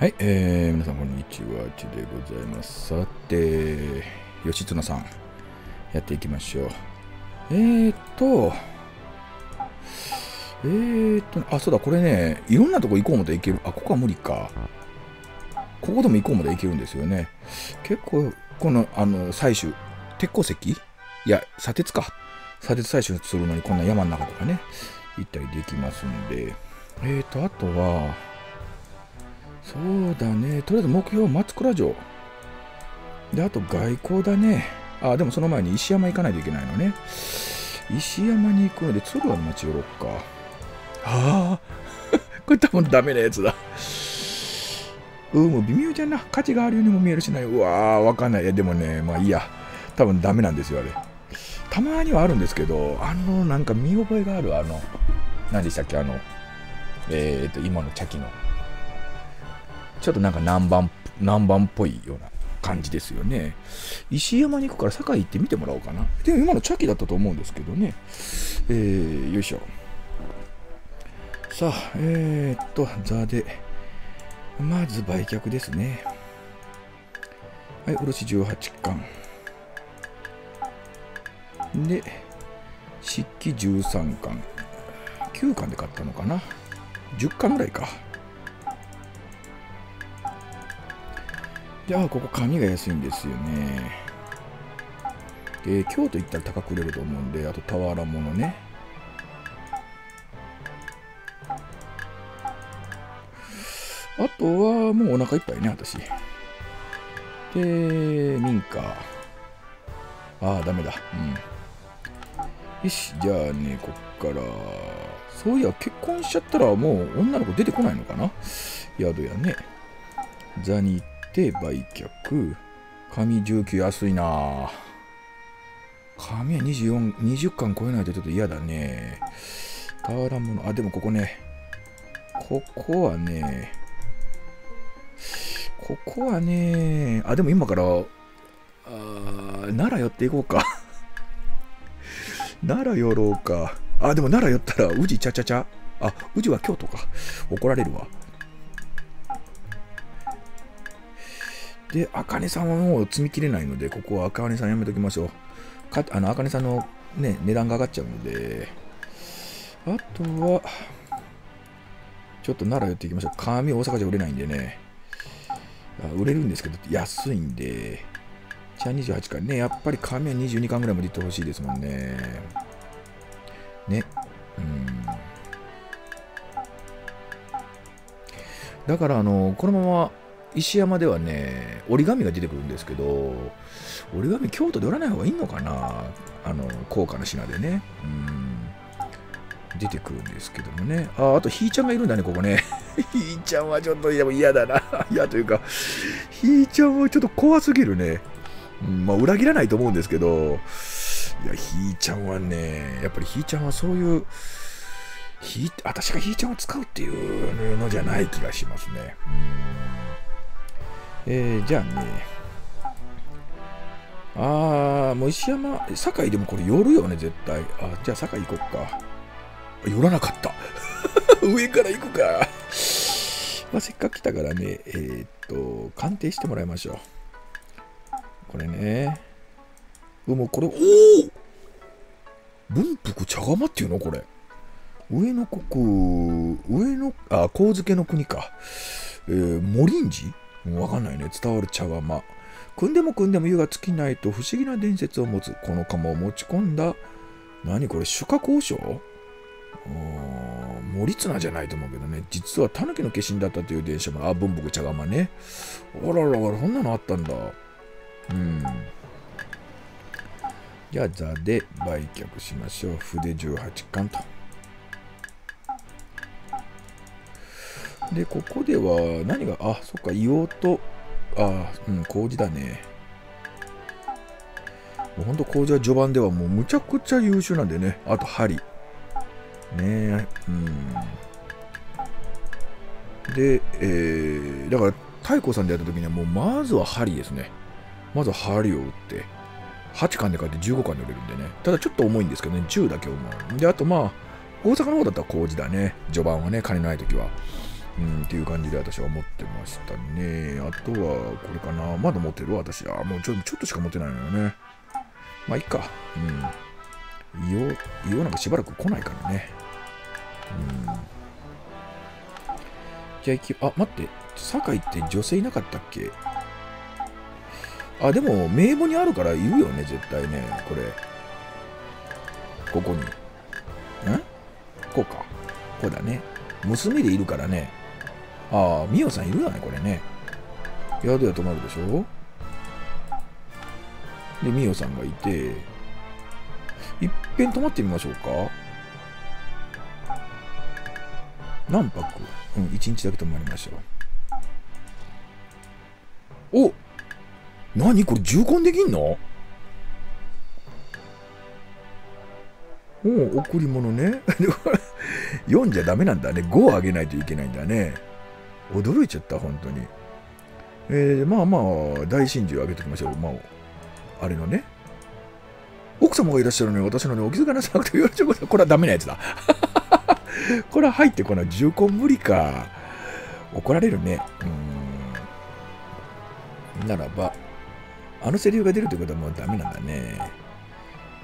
はい、えー、皆さんこんにちは、ちでございます。さて、吉綱さん、やっていきましょう。えーっと、えーっと、あ、そうだ、これね、いろんなとこ行こうもで行ける。あ、ここは無理か。ここでも行こうもで行けるんですよね。結構、この、あの、採取、鉄鉱石？いや、砂鉄か。砂鉄採取するのに、こんな山の中とかね、行ったりできますんで。えーと、あとは、そうだね。とりあえず目標は松倉城。で、あと外交だね。あ、でもその前に石山行かないといけないのね。石山に行くので、鶴は町寄ろうか。ああ、これ多分ダメなやつだ。うん、もう微妙じゃな。価値があるようにも見えるしない。うわー、わかんない。いや、でもね、まあいいや。多分ダメなんですよ、あれ。たまにはあるんですけど、あの、なんか見覚えがある、あの、何でしたっけ、あの、えっ、ー、と、今の茶器の。ちょっとなんか南蛮、南蛮っぽいような感じですよね。石山に行くから堺行って見てもらおうかな。でも今の茶器だったと思うんですけどね。えー、よいしょ。さあ、えー、っと、座で、まず売却ですね。はい、卸18巻。で、漆器13巻。9巻で買ったのかな。10巻ぐらいか。で、あ、ここ紙が安いんですよね。で、京都行ったら高く売れると思うんで、あと俵物ね。あとはもうお腹いっぱいね、私。で、民家。ああ、ダメだ。うん。よし、じゃあね、こっから。そういや、結婚しちゃったらもう女の子出てこないのかな？宿やね。座に行って売却。紙19安いな紙は24、20巻超えないとちょっと嫌だね。俵物、あ、でもここね。ここはね。ここはね。あ、でも今から、あ奈良寄っていこうか。奈良寄ろうか。あ、でも奈良寄ったら、宇治ちゃちゃちゃ。あ、宇治は京都か。怒られるわ。で、あかねさんはもう積み切れないので、ここはあかねさんやめときましょう。かあの、あかねさんのね、値段が上がっちゃうので、あとは、ちょっと奈良寄っていきましょう。紙大阪じゃ売れないんでね。あ売れるんですけど、安いんで、じゃあ28巻ね、やっぱり紙は22巻ぐらいまでいってほしいですもんね。ね。うん。だから、あの、このまま石山ではね、折り紙が出てくるんですけど、折り紙京都で売らない方がいいのかなあの、高価な品でね。うん。出てくるんですけどもね。あ、あとひーちゃんがいるんだね、ここね。ひーちゃんはちょっと嫌だな。嫌というか、ひーちゃんはちょっと怖すぎるね。うん、まあ、裏切らないと思うんですけど、いや、ひーちゃんはね、やっぱりひーちゃんはそういう、ひ私がひーちゃんを使うっていうのじゃない気がしますね。うんえー、じゃあね、あー、もう石山、堺でもこれ寄るよね、絶対。あ、じゃあ堺行こっか。寄らなかった。上から行くか。まあ、せっかく来たからね、えー、っと、鑑定してもらいましょう。これね。うもうこれ、おお文福茶釜っていうのこれ。上野国、上野、あ、神漬の国か。えー、モリンジわかんないね。伝わる茶釜。組んでも組んでも湯が尽きないと不思議な伝説を持つ。この釜を持ち込んだ。何これ、主家交渉？森綱じゃないと思うけどね、実は狸の化身だったという電車も、あ、文福茶釜ね。あららら、そんなのあったんだ。うん。じゃあ、座で売却しましょう。筆18巻と。で、ここでは何が、あ、そっか、硫黄と、あ、うん、麹だね。もうほんと麹は序盤ではもうむちゃくちゃ優秀なんでね。あと針。ねえ、うん。で、えー、だから、太鼓さんでやった時にはもうまずは針ですね。まずは針を打って、8巻で買って15巻で売れるんでね。ただちょっと重いんですけどね、10だけ重い。で、あとまあ、大阪の方だったら麹だね。序盤はね、金ない時は。うん、っていう感じで私は思ってましたね。あとは、これかな。まだ持ってる？私は。もうちょちょっとしか持ってないのよね。まあ、いいか。うん。いよ、いよなんかしばらく来ないからね。うん。じゃあ行き、あ、待って。堺って女性いなかったっけ？あ、でも、名簿にあるからいるよね、絶対ね。これ。ここに。んこうか。こうだね。娘でいるからね。ああ、みおさんいるよね、これね。宿屋泊まるでしょ？で、みおさんがいて、いっぺん泊まってみましょうか。何泊？うん、1日だけ泊まりましょう。お何これ、重婚できんの？おお、贈り物ね。読んじゃダメなんだね。5あげないといけないんだね。驚いちゃった、本当に。えー、まあまあ、大真珠をあげておきましょう。まあ、あれのね。奥様がいらっしゃるのに私のね、お気づかなさなくてよろしくこれはダメなやつだ。これは入ってこない。重婚無理か。怒られるね。うん。ならば、あのセリフが出るということはもうダメなんだね。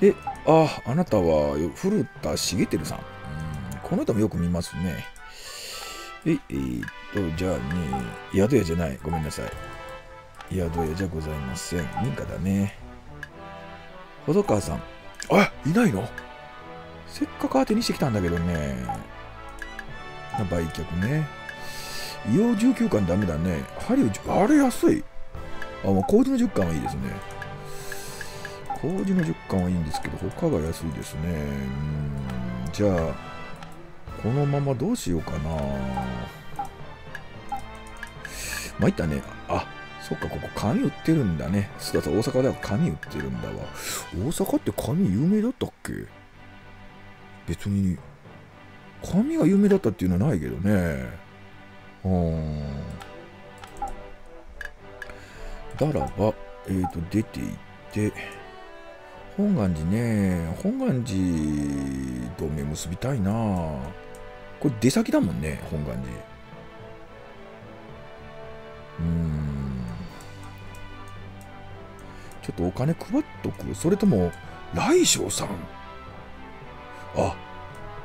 で、あ、あなたは古田茂輝さん。うんこの人もよく見ますね。え、えー、っと、じゃあね、宿屋じゃない。ごめんなさい。宿屋じゃございません。民家だね。細川さん。あ、いないの？せっかく当てにしてきたんだけどね。売却ね。硫黄19巻ダメだね。針を、あれ安い。あ、まあ、麹の10巻はいいですね。麹の10巻はいいんですけど、他が安いですね。うん、じゃあ、このままどうしようかな。まいったね。あ、そっか、ここ紙売ってるんだね。そうだ、大阪では紙売ってるんだわ。大阪って紙有名だったっけ？別に、紙が有名だったっていうのはないけどね。うーん。だらば、えっ、ー、と、出ていって、本願寺ね、本願寺と目結びたいなこれ出先だもんね、本願寺。ちょっとお金配っとく？それとも、来翔さん？あ、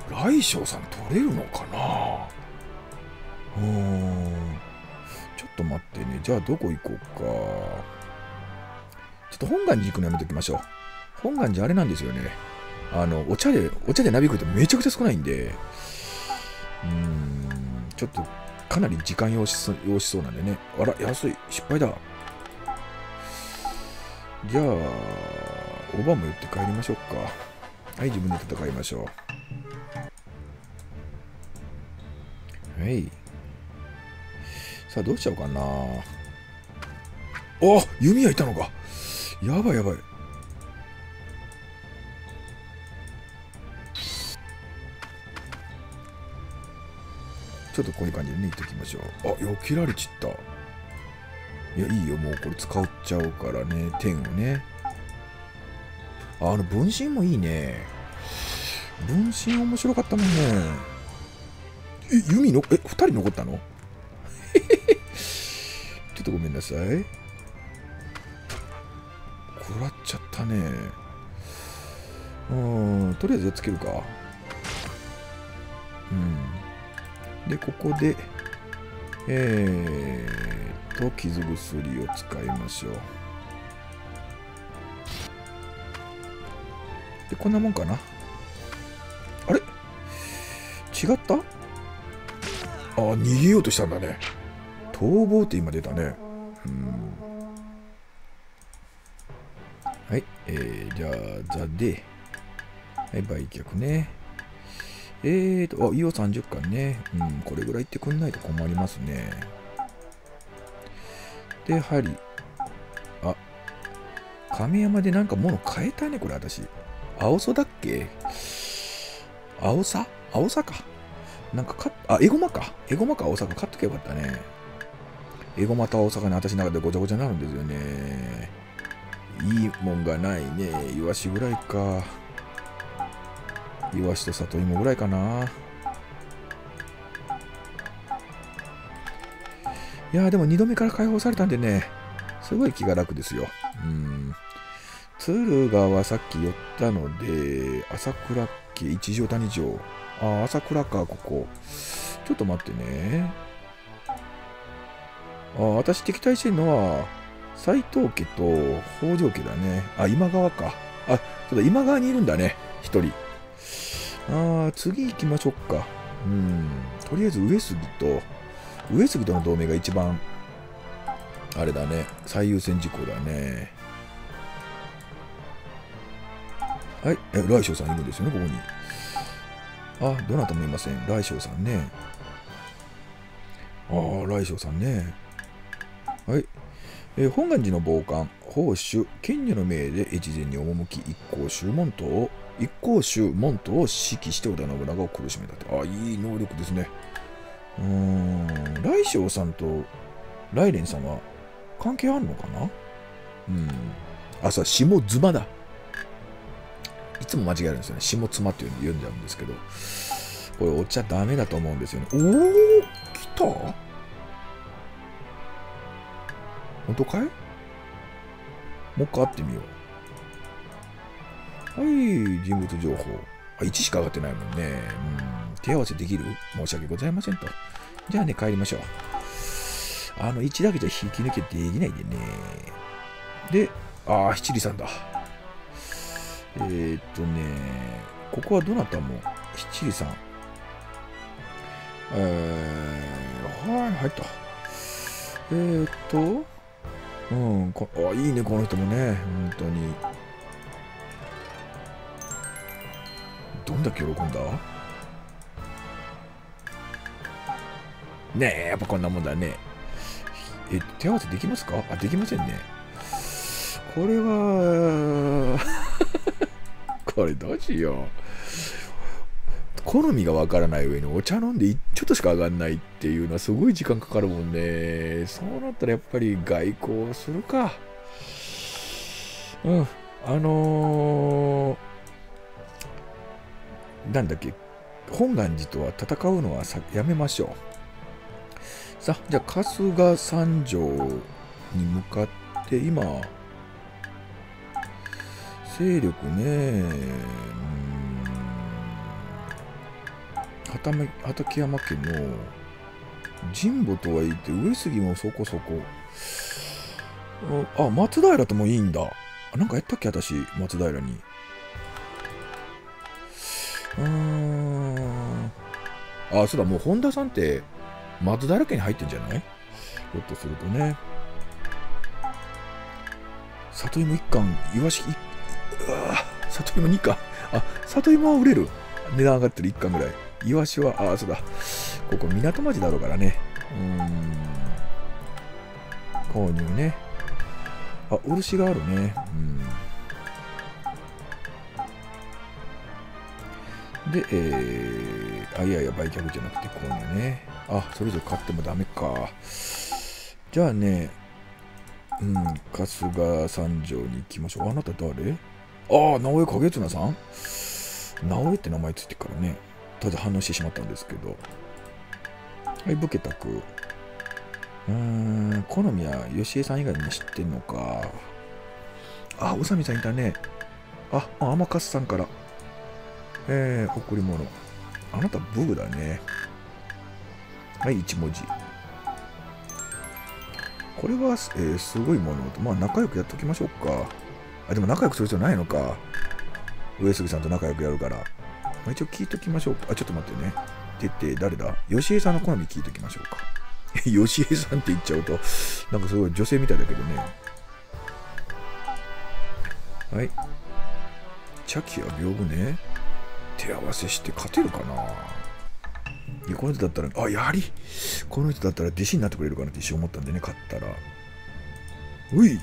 来翔さん取れるのかな？うーん。ちょっと待ってね。じゃあどこ行こうか。ちょっと本願寺行くのやめときましょう。本願寺あれなんですよね。あの、お茶で、お茶でなびくってめちゃくちゃ少ないんで、うーん、ちょっとかなり時間要し要しそうなんでね。あら、安い。失敗だ。じゃあ、おばも言って帰りましょうか。はい、自分で戦いましょう。はい。さあ、どうしちゃおうかな。あ弓矢いたのか。やばいやばい。ちょっとこういう感じでね、いっておきましょう。あ、よけられちった。いや、いいよ、もうこれ使っちゃうからね、天をね。あ、の、分身もいいね。分身面白かったもんね。え、弓の、え、二人残ったの？ちょっとごめんなさい。食らっちゃったね。うん、とりあえずやっつけるか。うん。で、ここで、えーと、傷薬を使いましょう。で、こんなもんかな？あれ？違った？あ、逃げようとしたんだね。逃亡って今出たね。うん。はい、えー、じゃあ、ザで、はい、売却ね。えーと、あ、イオ30巻ね。うん、これぐらい言ってくんないと困りますね。で、針。あ、亀山でなんか物変えたね、これ私。青さだっけ？青さ？青さか。なんかかあ、エゴマか。エゴマか青さか買っとけばよかったね。エゴマと青さがね、私の中でごちゃごちゃになるんですよね。いいもんがないね。イワシぐらいか。イワシと里芋ぐらいかな。いやでも2度目から解放されたんでね、すごい気が楽ですよ。うん。敦賀はさっき寄ったので、朝倉家一条谷城。あ、朝倉か、ここ。ちょっと待ってね。あ、私敵対してるのは、斎藤家と北条家だね。あ、今川か。あ、そうだ、今川にいるんだね。一人。あー、次行きましょうか。うん。とりあえず上杉と、上杉との同盟が一番、あれだね。最優先事項だね。はい。え、来翔さんいるんですよね、ここに。あ、どなたもいません。来翔さんね。ああ、来翔さんね。はい。えー本願寺の傍観、宝主、賢女の命で越前に赴き、一向宗門徒を、一向宗門徒を指揮して織田信長を苦しめたって。ああ、いい能力ですね。うーん、来翔さんと来蓮さんは関係あるのかな？うん。あ、そう、下妻だ。いつも間違えるんですよね。下妻っていうの読んじゃうんですけど。これお茶ダメだと思うんですよね。おー、来た？本当かい？もう一回会ってみよう。はい、人物情報。あ、1しか上がってないもんね。うん、手合わせできる？申し訳ございませんと。じゃあね、帰りましょう。あの1だけじゃ引き抜けできないでね。で、ああ、七里さんだ。えー、っとね、ここはどなたも、七里さん。えー、はい、入った。えー、っと、うん、こあいいね、この人もね、本当に。どんだけ喜んだ？ねえ、やっぱこんなもんだね。え、手合わせできますか？あ、できませんね。これは、これどうしよう。好みがわからない上にお茶飲んでちょっとしか上がんないっていうのはすごい時間かかるもんね。そうなったらやっぱり外交するか。うん。あのー、なんだっけ？本願寺とは戦うのはさやめましょう。さあ、じゃあ春日三条に向かって今、勢力ね、うん畠山家の神保とはいて上杉もそこそこあ松平ともいいんだなんかやったっけ？私松平にうーんあそうだもう本田さんって松平家に入ってんじゃない？ひょっとするとね里芋1貫イワシいうわ里芋2貫あ里芋は売れる？値段上がってる1貫ぐらいイワシは、ああ、そうだ。ここ港町だろうからね。うーん。購入ね。あ、漆があるね。うん。で、えー、あ、いやいや、売却じゃなくて購入ね。あ、それぞれ買ってもダメか。じゃあね、うん、春日三条に行きましょう。あなた誰？ああ、直江景綱さん？直江って名前ついてからね。ただ反応してしまったんですけど。はい、武家宅。うーん、好みは吉江さん以外に知ってんのか。あ、宇佐美さんいたね。あ、天かすさんから。えー、贈り物。あなたブグだね。はい、1文字。これは、えー、すごいもの。まあ、仲良くやっときましょうか。あ、でも仲良くする必要ないのか。上杉さんと仲良くやるから。まあ、一応聞いときましょうか。あ、ちょっと待ってね。てって誰だ？吉江さんの好み聞いときましょうか。吉江さんって言っちゃうと、なんかすごい女性みたいだけどね。はい。茶器や屏風ね。手合わせして勝てるかな？いや、この人だったら、あ、やはり、この人だったら弟子になってくれるかなって一瞬思ったんでね、勝ったら。うい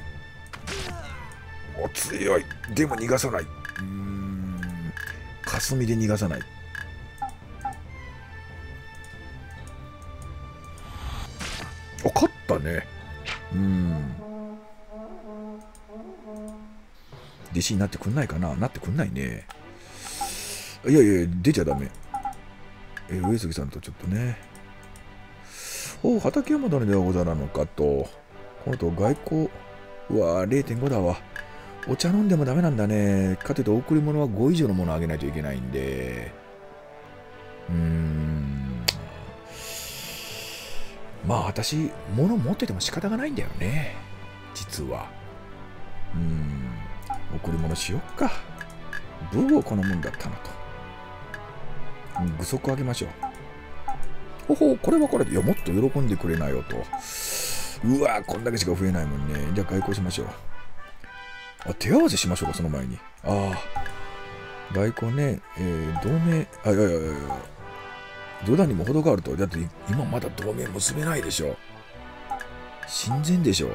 お強い。でも逃がさない。うん。霞で逃がさない。あ、勝ったね。うん。弟子になってくんないかな？なってくんないね。いやいや、出ちゃダメ。え、上杉さんとちょっとね。おお、畠山殿ではござらぬかと。このと外交、うわー、0.5だわ。お茶飲んでもダメなんだね。かというと、贈り物は5以上のものをあげないといけないんで。うーん。まあ、私、物持ってても仕方がないんだよね。実は。うーん。贈り物しよっか。ブーを好むんだったなと。具足あげましょう。ほほ、これはこれで、いや、もっと喜んでくれないよと。うわこんだけしか増えないもんね。じゃあ外交しましょう。あ、手合わせしましょうか、その前に。ああ。外交ね、えー、同盟、あ、いやいやいやいや、冗談にも程があると。だって今まだ同盟結べないでしょ。親善でしょ。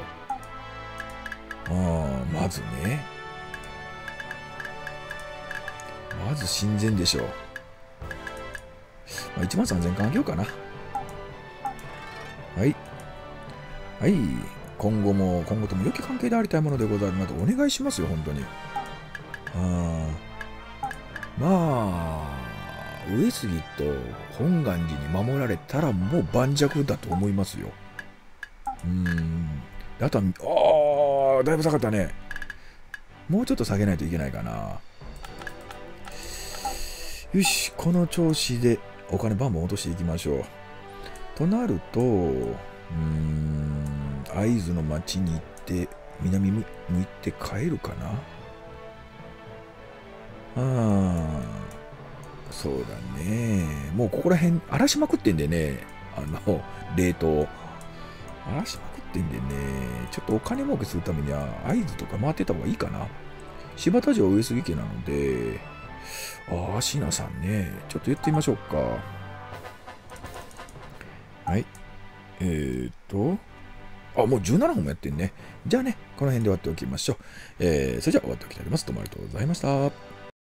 ああ、まずね。まず親善でしょ。まあ、1万3000円あげようかな。はい。はい。今後も、今後とも良き関係でありたいものでございますお願いしますよ、本当に。あまあ、上杉と本願寺に守られたらもう盤石だと思いますよ。うん。あとは、ああ、だいぶ下がったね。もうちょっと下げないといけないかな。よし、この調子でお金バンバン落としていきましょう。となると、うーん、会津の町に行って、南向いて帰るかな？ああ、そうだね。もうここら辺荒らしまくってんでね、あの、冷凍。荒らしまくってんでね、ちょっとお金儲けするためには会津とか回ってた方がいいかな。柴田城上杉家なので、ああ、シナさんね。ちょっと言ってみましょうか。はい。えー、っと。あ、もう17本もやってんね。じゃあね、この辺で終わっておきましょう。えー、それじゃあ終わっておきたいと思います。どうもありがとうございました。